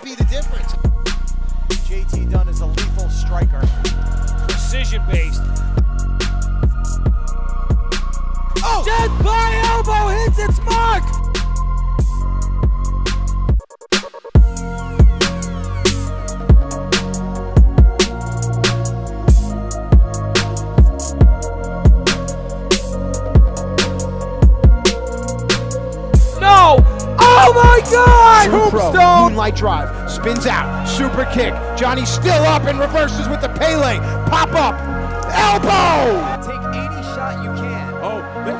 could be the difference. JT Dunn is a lethal striker. Oh my god! Tombstone. Moonlight drive. Spins out. Super kick. Johnny still up and reverses with the Pele. Pop up. Elbow! Take any shot you can. Oh, the